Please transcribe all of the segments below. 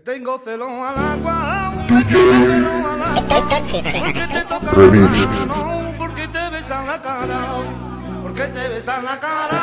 tengo celo al agua, porque te celo al agua, porque te toca la mano, porque te besan la cara, porque te besan la cara,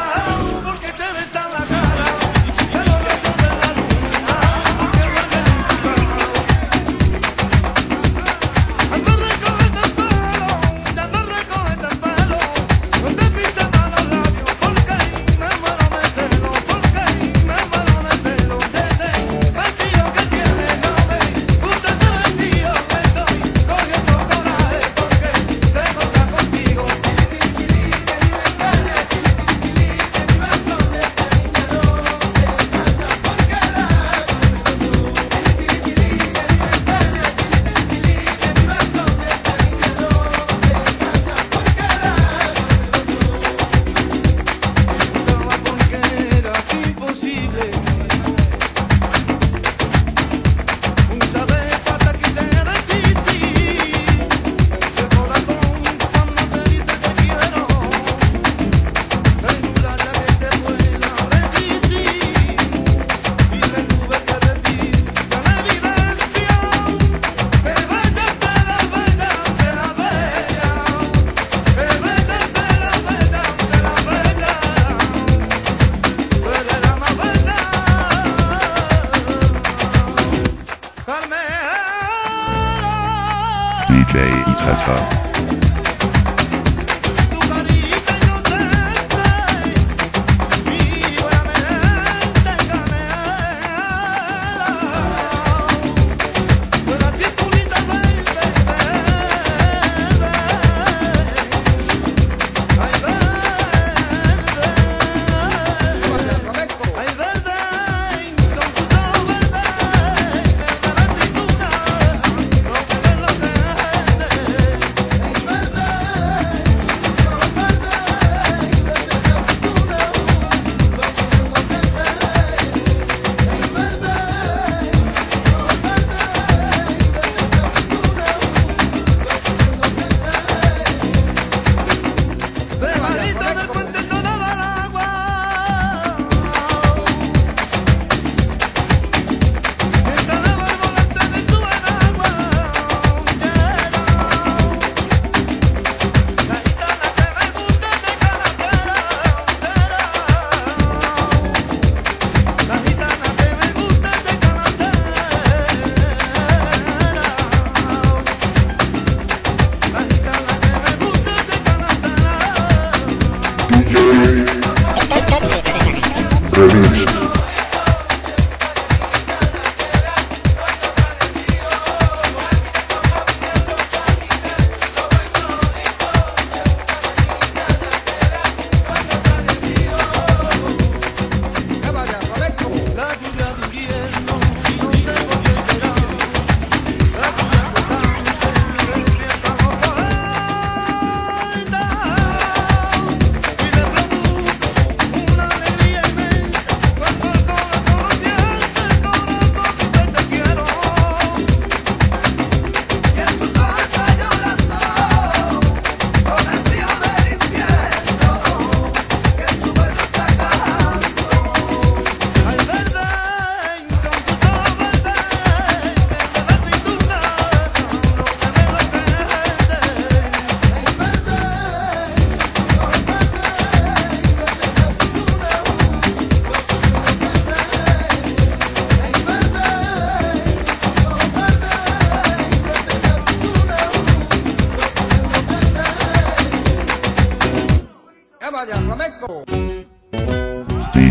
DJ Itata. Remix.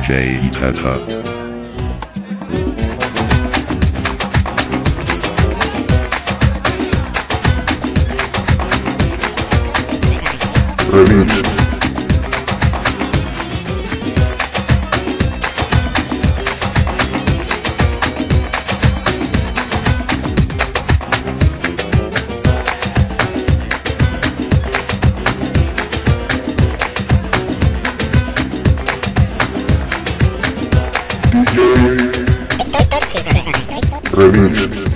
J. Tata. Remix. DJ Remix